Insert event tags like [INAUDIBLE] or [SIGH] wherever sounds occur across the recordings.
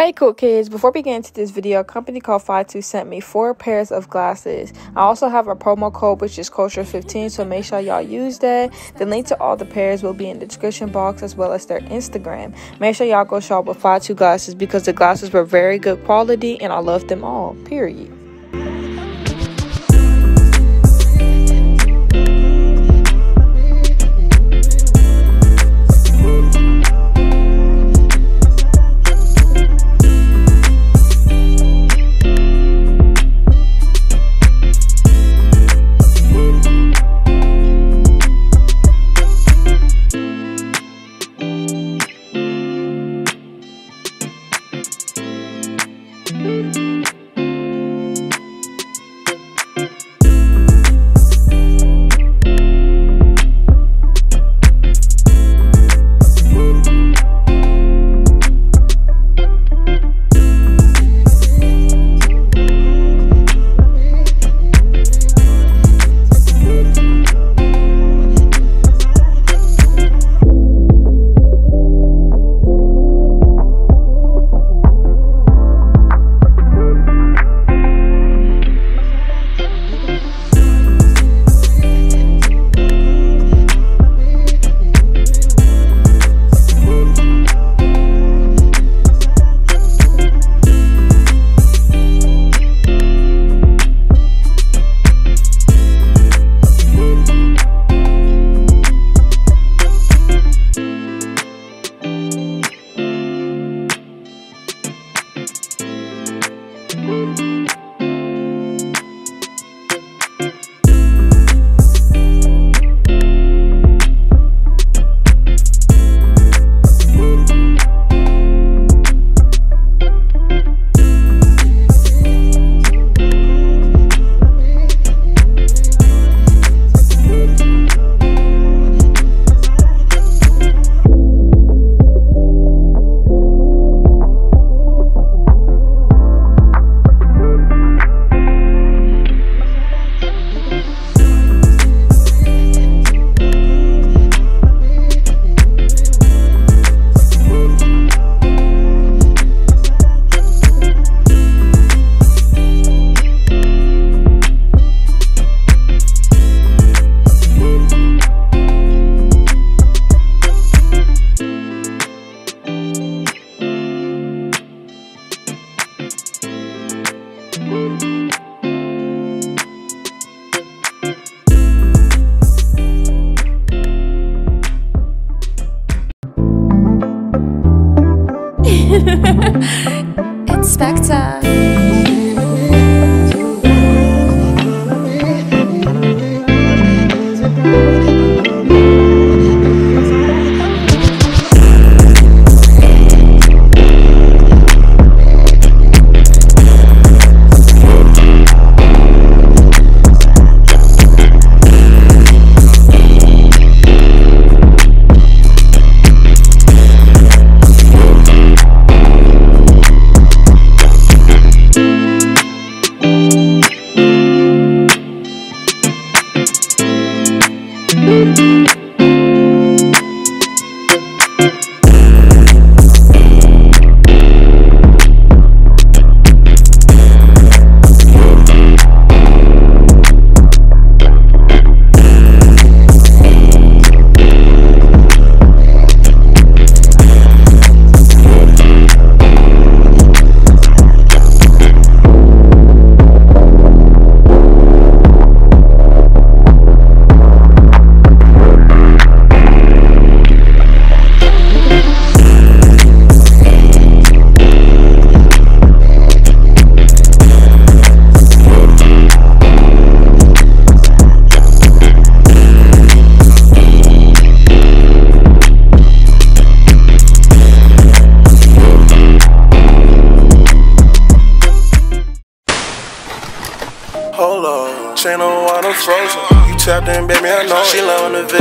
Hey cool kids, before we get into this video, a company called Fytoo sent me four pairs of glasses. I also have a promo code which is Kotra15, so make sure y'all use that. The link to all the pairs will be in the description box as well as their Instagram. Make sure y'all go shop with Fytoo glasses because the glasses were very good quality and I love them all, period.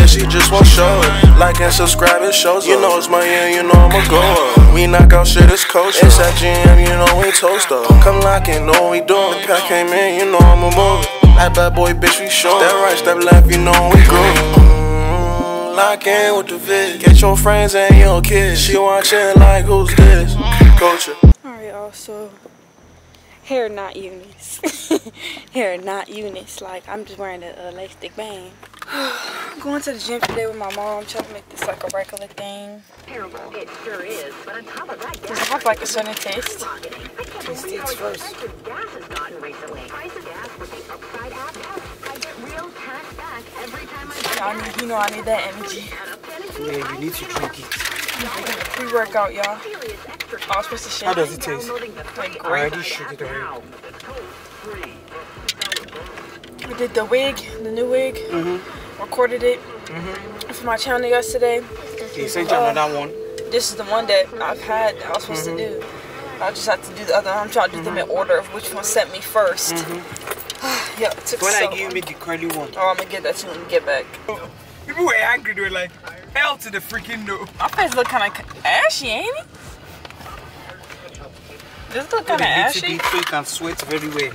She just won't show it. Like and subscribe, it shows You know it's my year, you know I'ma go up. We knock out shit, it's coach. It's that GM, you know we toast up. Come lock in, know what we doing. The pack came in, you know I'ma move it. That bad boy, bitch, we show. That right, step left, you know we groove. Mm, lock in with the vid. Get your friends and your kids. She watching like who's this? Kotra. Alright, also hair not UNice. [LAUGHS] hair not UNice. Like I'm just wearing a elastic band. [SIGHS] going to the gym today with my mom, trying to make this like a regular thing. Terrible. It sure is, but on top of that, Does it have like a certain taste? Taste it first. Gas has gotten recently. Price of gas with the upside app. I get real cash back every time I I need, you know I need that energy. Yeah, you need to drink it. Pre-workout, y'all. I was supposed to shake How does it taste? Like I already shook it already. We did the wig, the new wig. Mm-hmm. Recorded it Mm-hmm. for my channel yesterday. They sent you another one. This is the one that I've had. I was supposed to do. I just have to do the other. one. I'm trying to do them in order of which one sent me 1st [SIGHS] yeah, it took When so I give me the curly one. Oh, I'm gonna get that to you when we get back. People were angry. They were like, hell to the freaking no. My face look kind of ashy, ain't it? Does it look Put kind a of little ashy? bit so you can sweat very well.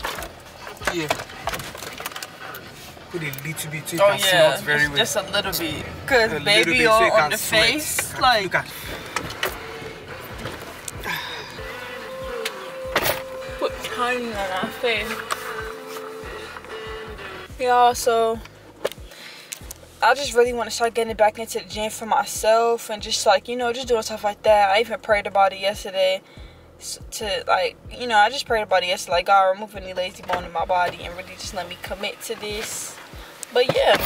Yeah. Put a little bit so Oh can yeah, smell very well. just a little bit. Cause A little baby bit so on, you on the sweat. face, like Look at put honey on my face. Yeah, so I just really want to start getting back into the gym for myself and just like you know just doing stuff like that. I even prayed about it yesterday to like you know I just prayed about it yesterday like God remove any lazy bone in my body and really just let me commit to this. But yeah,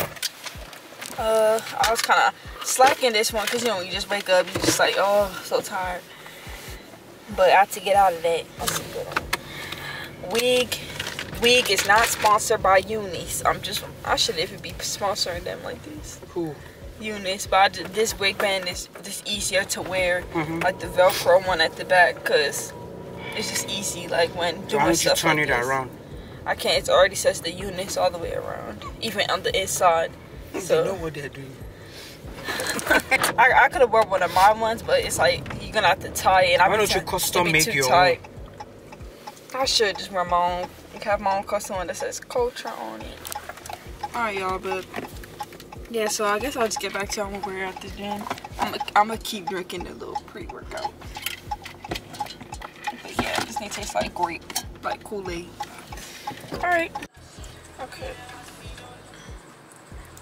uh, I was kind of slacking this one because you know when you just wake up you just like oh so tired. But I had to get out of that. Wig Wig is not sponsored by UNice. I'm just I should even be sponsoring them like this. Who? UNice, but just, this wig band is just easier to wear, Mhm. like the Velcro one at the back, cause it's just easy. Like when doing Why don't you turn like it this. around? I can't. It already says the UNice all the way around, even on the inside. They So- know what they're doing. [LAUGHS] I, I could have worn one of my ones, but it's like you're gonna have to tie it. and I Why don't you custom make your own? tight. I should just wear my own. Have my own custom one that says Kotra on it. Alright, y'all, but yeah, so I guess I'll just get back to I'm gonna wear at the gym. I'm gonna I'm keep drinking the little pre-workout. But yeah, this thing tastes like grape, like Kool-Aid. Alright. Okay.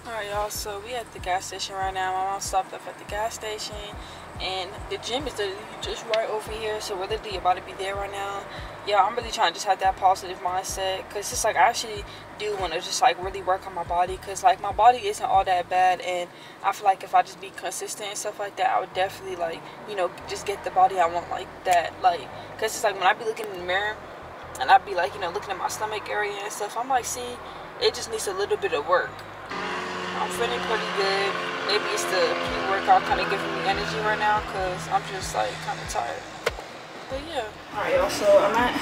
Alright y'all, so we at the gas station right now. My mom stopped up at the gas station and the gym is just right over here. So we're literally about to be there right now. Yeah, I'm really trying to just have that positive mindset because it's like I actually do want to just like really work on my body because like my body isn't all that bad and I feel like if I just be consistent and stuff like that, I would definitely like, you know, just get the body I want like that. Like, because it's like when I be looking in the mirror and i'd be like, you know, looking at my stomach area and stuff, I'm like, see, it just needs a little bit of work. I'm feeling pretty good. Maybe it's the pre-workout kind of giving me energy right now because I'm just like kind of tired. But yeah. Alright, y'all. So I'm at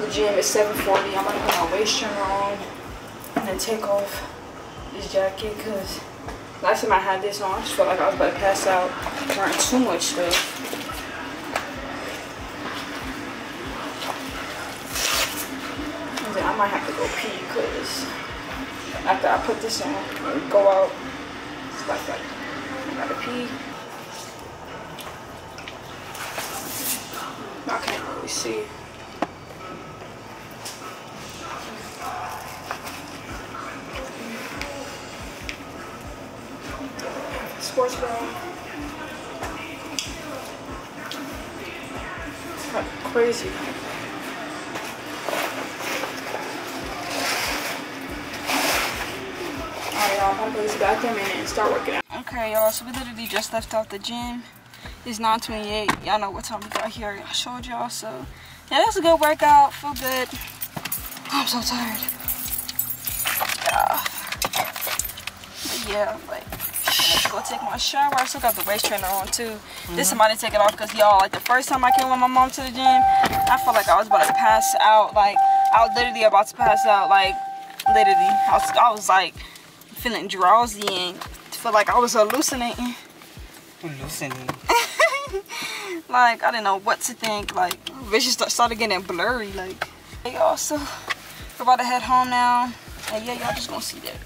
the gym at 7:40. I'm gonna put my waist trainer on and then take off this jacket because last time I had this on, I just felt like I was about to pass out wearing too much stuff. I might have to go pee because after I put this on and go out, pee. I can't really see. Sports bra. Crazy. Alright, y'all, I'm gonna go to the bathroom and start working out. Okay, y'all, so we literally just left out the gym. It's 9.28. Y'all know what time we got here. I showed y'all, so yeah, that's a good workout. Feel good. Oh, I'm so tired. Yeah. But yeah, like, let's go take my shower. I still got the waist trainer on too. This time I didn't take it off because y'all, like the first time I came with my mom to the gym, I felt like I was about to pass out. Like, I was literally about to pass out. Like, literally. I was, I was like, feeling drowsy and feel like I was hallucinating. Hallucinating. [LAUGHS] like I didn't know what to think. Like vision st- started getting blurry. Like hey, y'all, so we're about to head home now. And yeah, y'all just gonna see that.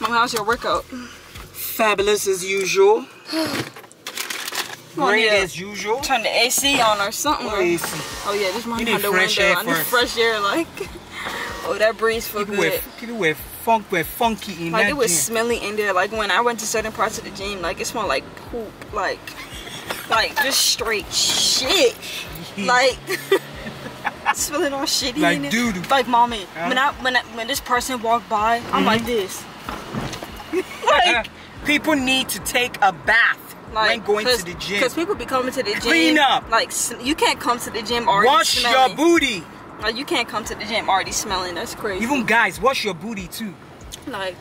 Mom, how's your workout? Fabulous as usual. great here. as usual. Turn the AC on or something. Oh, or- AC. Oh yeah, this need under fresh window. air I need fresh air. Like, [LAUGHS] oh, that breeze feel People good. were people were funk were funky in Like it was gym. smelly in there. Like when I went to certain parts of the gym, like it smelled like poop. Like, like just straight shit. Like. [LAUGHS] Smelling all shitty Like in it. doo-doo. Like mommy, Huh? when I when I, when this person walked by, I'm like mm-hmm. this. [LAUGHS] like people need to take a bath like when going to the gym. Because people be coming to the gym. Clean up. Like you can't come to the gym or Wash your booty. Like you can't come to the gym already smelling. That's crazy. Even guys, wash your booty too. like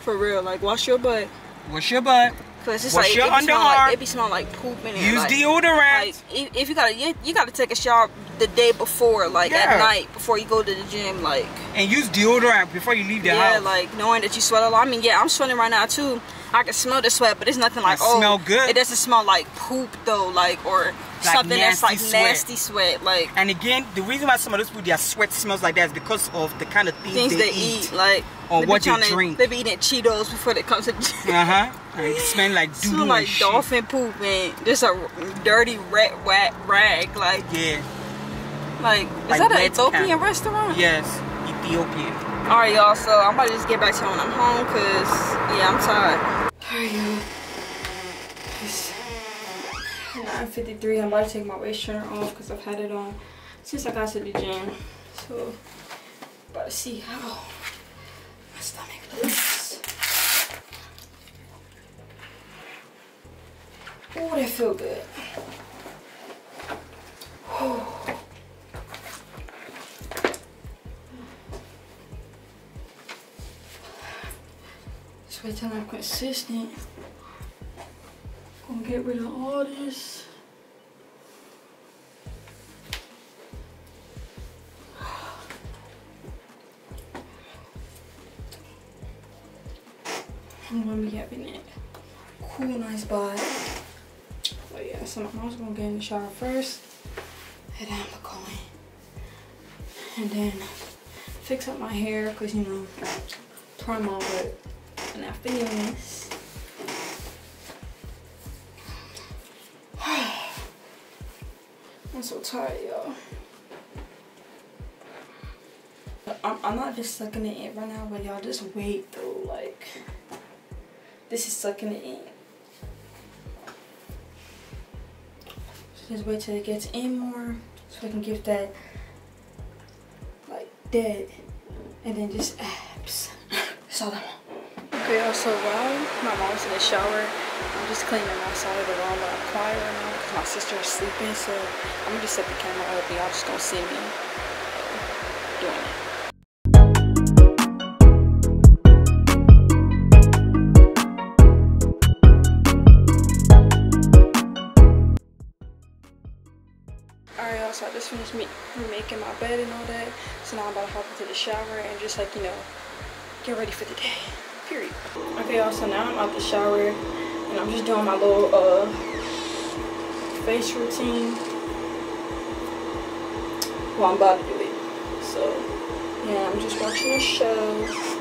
for real. Like wash your butt. Wash your butt. Cause it's Wash like your it underarm. like it be smelling like poop in it. Use like, deodorant. Like if, if you gotta you, you gotta take a shower the day before, like Yeah. at night before you go to the gym. Like and use deodorant before you leave the yeah, house. like knowing that you sweat a lot. I mean, yeah, I'm sweating right now too. I can smell the sweat, but it's nothing like It oh, smell good. It doesn't smell like poop though, like or something that's like sweat. nasty sweat, like and again, the reason why some of those people their sweat smells like that is because of the kind of things, things they, they eat, like Or they what they trying to- drink. They be eating Cheetos before they come to the. Uh huh. And [LAUGHS] it smell like doo Smell like dolphin poop and just a dirty rat wet rag. Like, Yeah. like is Like that an wet Ethiopian cat. restaurant? Yes. Ethiopian. All right, y'all. So I'm about to just get back to when I'm home, cause yeah, I'm tired. All right, y'all. It's 9:53. I'm about to take my waist trainer off, cause I've had it on since I got to the gym. So about to see how my stomach looks. Oh, that feel good. Just wait till I'm consistent. Get rid of all this. [SIGHS] I'm gonna be having that cool, nice bod. But yeah, so my mom's gonna get in the shower first. And then I'm gonna go in. And then fix up my hair, cause you know, turn my butt. And I feel this. I'm so tired, y'all. I'm, I'm not just sucking it in right now, but y'all just wait though. Like, this is sucking it in. So just wait till it gets in more so I can give that like dead and then just abs. That's all. Okay, y'all, so while my mom's in the shower, I'm just cleaning my side of the room, but I'm quiet right now my sister is sleeping, so I'm gonna just set the camera up y'all just gonna see me doing it. Alright, y'all, so I just finished me making my bed and all that. So now I'm about to hop into the shower and just like, you know, get ready for the day. Period. Okay, y'all, so now I'm out the shower and I'm just doing my little uh face routine. Well, I'm about to do it. So, yeah, I'm just watching a show.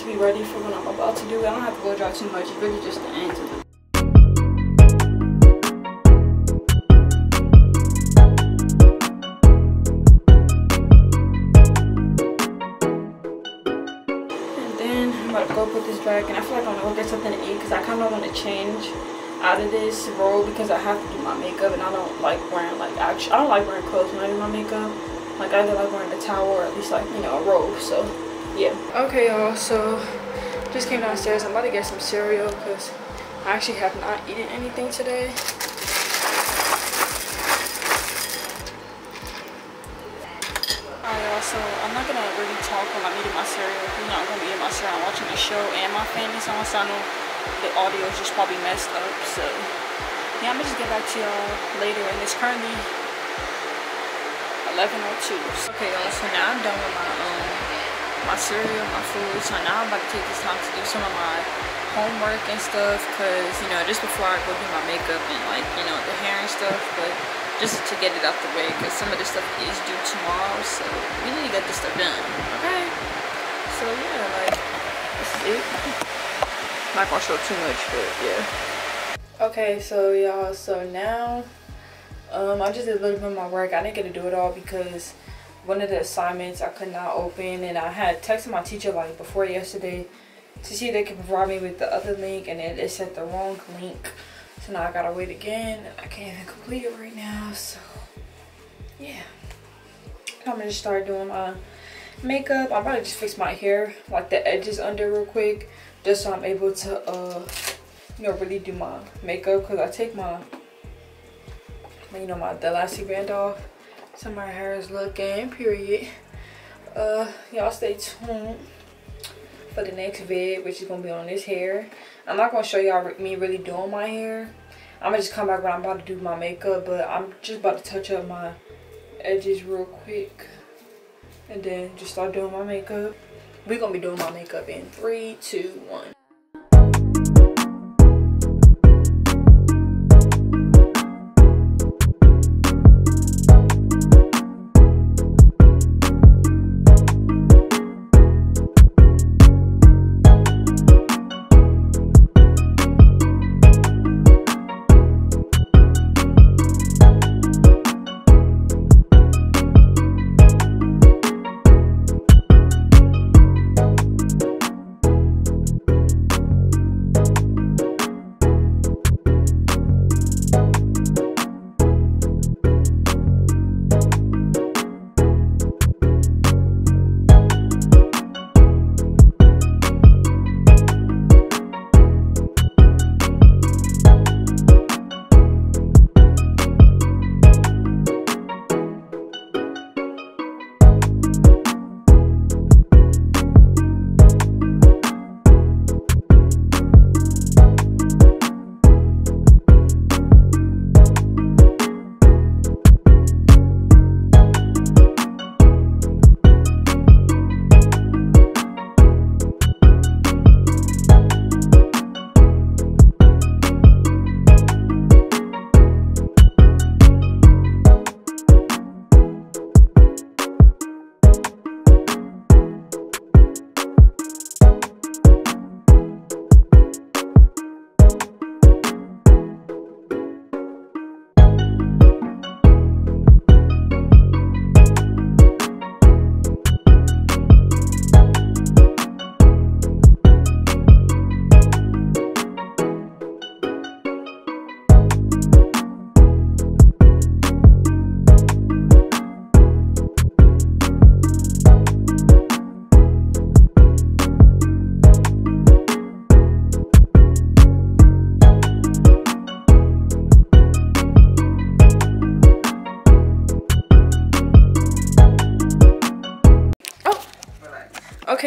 To be ready for when I'm about to do. I don't have to blow dry too much, it's really just the ends of it. And then I'm about to go put this back and I feel like I'm gonna go get something to eat because I kind of want to change out of this role because I have to do my makeup and I don't like wearing like actually I don't like wearing clothes when I do my makeup. Like I either like wearing a towel or at least like you know a robe. So yeah. Okay, y'all. So just came downstairs. I'm about to get some cereal because I actually have not eaten anything today. Alright, y'all. So I'm not gonna really talk when I'm eating my cereal. You know, I'm gonna be eating my cereal. I'm watching the show and my fan is on, so I know the audio is just probably messed up. So yeah, I'm gonna just get back to y'all later. And it's currently 11:02. Okay, y'all. So now I'm done with my um my cereal, my food. So now I'm about to take this time to do some of my homework and stuff because you know just before I go do my makeup and like you know the hair and stuff but just to get it out the way because some of this stuff is due tomorrow so we need to get this stuff done okay? So yeah like this is it. [LAUGHS] Not gonna show too much but yeah. Okay so y'all so now um I just did a little bit of my work. I didn't get to do it all because one of the assignments I could not open and I had texted my teacher like before yesterday to see if they could provide me with the other link and it set the wrong link. So now I gotta wait again and I can't even complete it right now so yeah. I'm gonna start doing my makeup. I'm to just fix my hair like the edges under real quick just so I'm able to uh you know really do my makeup because I take my you know my the elastic band off so my hair is looking period. Uh y'all stay tuned for the next vid which is gonna be on this hair. I'm not gonna show y'all me really doing my hair. I'm gonna just come back when i'm about to do my makeup but i'm just about to touch up my edges real quick and then just start doing my makeup. We're gonna be doing my makeup in three two one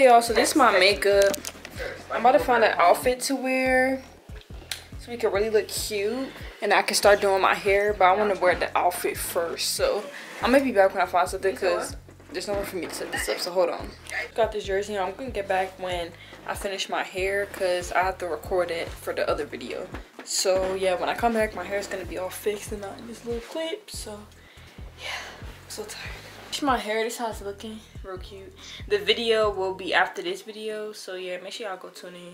Y'all, so this is my makeup. I'm about to find an outfit to wear so we can really look cute. And I can start doing my hair, but I want to wear the outfit first. So I'm to be back when I find something because there's nowhere for me to set this up. So hold on. Got this jersey. I'm to get back when I finish my hair because I have to record it for the other video. So yeah, when I come back, my hair is to be all fixed and not in this little clip. So yeah, I'm so tired my hair this how it's looking real cute. The video will be after this video so yeah make sure y'all go tune in.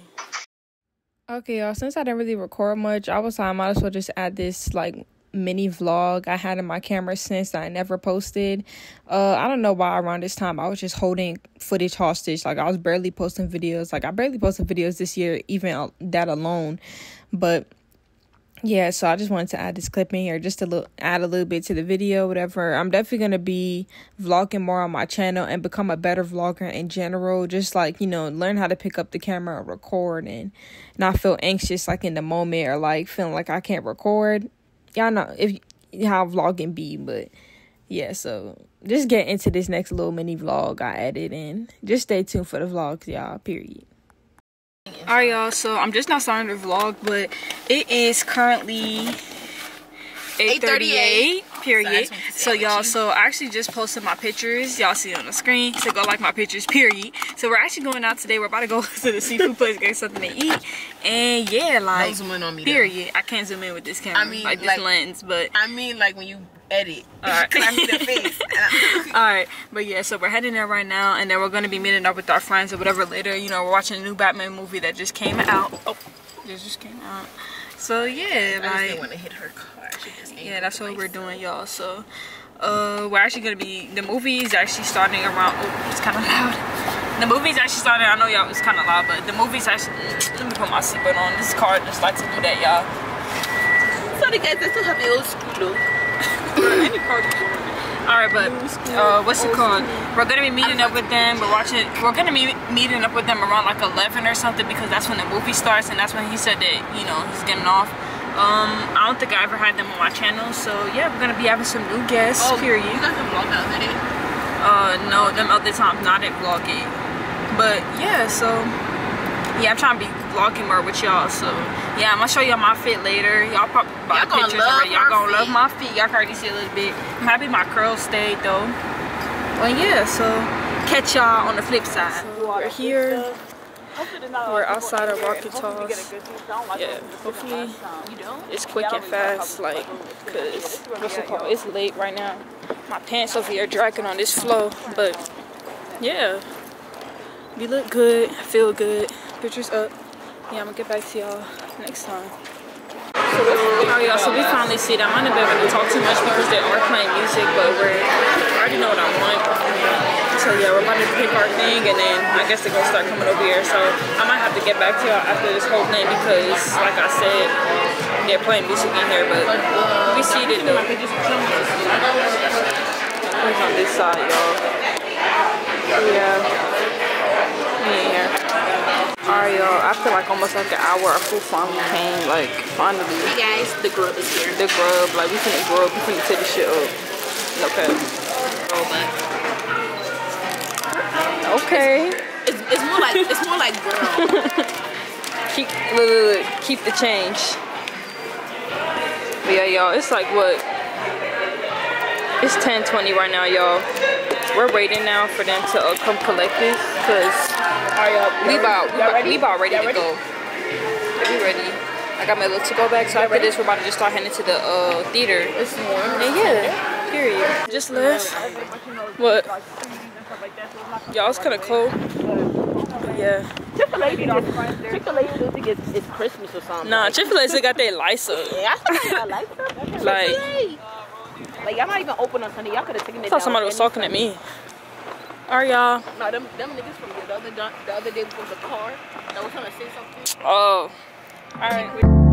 Okay y'all since i didn't really record much i was like i might as well just add this like mini vlog i had in my camera since i never posted. Uh i don't know why around this time i was just holding footage hostage. Like i was barely posting videos. Like i barely posted videos this year even that alone. But yeah, so I just wanted to add this clip in here just to little, add a little bit to the video, whatever. I'm definitely gonna be vlogging more on my channel and become a better vlogger in general. Just like you know, learn how to pick up the camera and record and not feel anxious like in the moment or like feeling like I can't record. Y'all know if how vlogging be, but yeah. So just get into this next little mini vlog I added in. Just stay tuned for the vlogs, y'all. Period. Alright y'all, so I'm just not starting the vlog, but it is currently 8.38, period. So y'all, so I actually just posted my pictures. Y'all see on the screen. So go like my pictures, period. So we're actually going out today. We're about to go [LAUGHS] to the seafood place, get something to eat. And yeah, like, zoom in on me, period. I can't zoom in with this camera, I mean, like this like- lens, but I mean, like when you edit. Alright. [LAUGHS] I mean the face. [LAUGHS] Alright, but yeah, so we're heading there right now, and then we're gonna be meeting up with our friends or whatever later. You know, we're watching a new Batman movie that just came out. Oh, this just came out. So yeah, I like didn't want to hit her car. She yeah, that's what we're doing, y'all. So uh, we're actually gonna be the movie is actually starting around. Oh, it's kind of [LAUGHS] loud. The movie's actually starting. I know y'all it's kind of loud, but the movie's actually. Let me put my seatbelt on. This car just likes to do that, y'all. Sorry guys, I still have the old school. All right, but uh, what's it called? We're gonna be meeting up with them. We're watching. We're gonna be meeting up with them around like 11 or something because that's when the movie starts, and that's when he said that you know he's getting off. Um, I don't think I ever had them on my channel, so yeah, we're gonna be having some new guests. Oh, period. You guys have vlogged the other day? Uh, no, them other times not at vlogging. But yeah, so yeah, I'm trying to be vlogging more with y'all. So yeah, I'm gonna show y'all my fit later. Y'all probably buy Y'all gonna pictures love already. Y'all gonna love my feet. Y'all can already see a little bit. I'm happy my curls stayed though. Well, yeah, so catch y'all on the flip side. we're here. We're outside of Rocket Toss. Yeah, hopefully it's quick and fast, like, cause what's it called? It's late right now. My pants over here dragging on this flow, but yeah, we look good, feel good. Pictures up. Yeah, I'm gonna get back to y'all next time. Alright y'all, so we finally see them. I'm not gonna to talk too much because they are playing music, but we're I already know what I want. So yeah, we're about to pick our thing and then I guess they're gonna start coming over here. So I might have to get back to y'all after this whole thing because like I said, they're playing music in here, but we seated though. Who's on this side, y'all? Yeah. In here. Alright, y'all. After like almost like an hour, our food finally came. Like, finally. Hey guys, the grub is here. The grub. Like, we finna grub. We finna take the shit up. Okay. Okay. It's, it's more like it's more like girl. [LAUGHS] Keep, look, look, look. Keep the change. But yeah, y'all. It's like what? It's 10:20 right now, y'all. We're waiting now for them to uh, come collect this, cause we about we about, we about ready to go. Yeah, we ready. I got my little to go back, so after this, we're about to just start heading to the uh, theater. It's warm. And yeah, period. Just left. What? Y'all, it's kind of cold. Yeah. Chick-fil-A Chick-fil-A think it's, it's Christmas or something. Nah, Chick-fil-A still got their lights up. Yeah, I like that. Like- Chick-fil-A. Like y'all not even open on Sunday. Y'all could have taken it I thought somebody was talking at Sunday. me. Alright, y'all. No, them, them niggas from the other the other day before the car that was trying to say something. Oh. Alright. We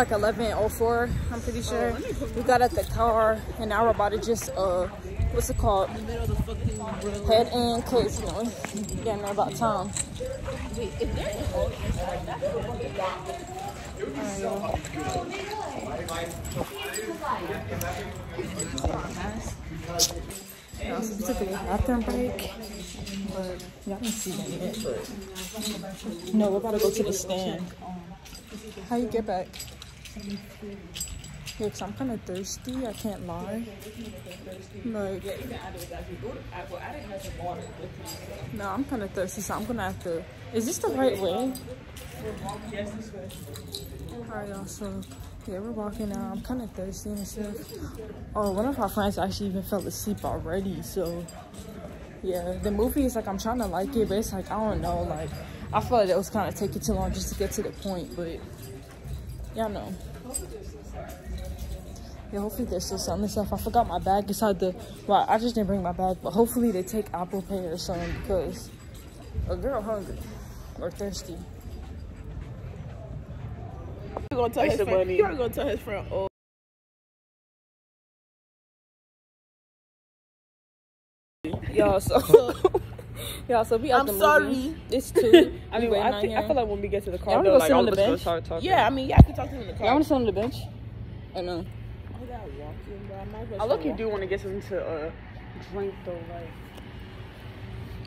like 11:04. I'm pretty sure. We got at the car, and now we're about to just uh, what's it called? Head in, cause you know, getting there about time. We took a bathroom break, but y'all didn't see that yet. No, we're about to go to the stand. How you get back? Cause I'm kind of thirsty. I can't lie. Like, no, I'm kind of thirsty, so I'm gonna have to. Is this the right way? Alright, y'all. So, yeah, we're walking now. I'm kind of thirsty and stuff. Oh, one of our friends actually even fell asleep already. So, yeah, the movie is like I'm trying to like it, but it's like I don't know. Like, I feel like it was kind of taking too long just to get to the point. But y'all know. Yeah, hopefully they're still selling this stuff. I forgot my bag inside the. Well, I just didn't bring my bag, but hopefully they take Apple Pay or something because a girl hungry or thirsty. You're gonna tell Waste his friend. You're gonna tell his friend. Oh, Y'all, so [LAUGHS] y'all, so we I'm the movie. sorry. [LAUGHS] It's two. I mean, waiting I, think. I feel like when we get to the car, Y'all wanna though, like sit on all the of us gonna bench? start talking. yeah. I mean, yeah, I can talk to him in the car. Y'all want to sit on the bench? Or no? I gotta bro. I might as I look, you do want to get something to uh, drink though. Like,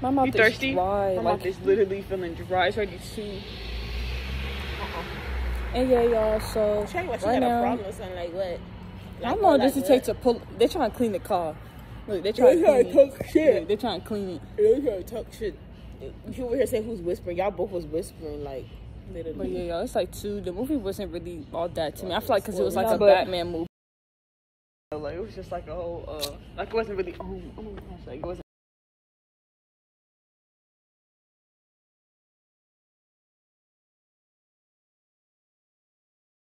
My mouth you is thirsty? dry. My like, mouth is literally feeling dry. It's ready to. and yeah, y'all. So Check what you right got a now, problem or something like what? how long what, does like it take to pull? They're trying to clean the car. Look, they're trying to They clean trying it. to talk shit. Yeah, they're trying to clean it. You gotta talk shit. You over here saying who's whispering? Y'all both was whispering like literally. But yeah, y'all, it's like two. The movie wasn't really all that to me. I feel like because it was like No, a but- Batman movie. Like it was just like a whole uh, like it wasn't really. Oh, oh my gosh, like it wasn't.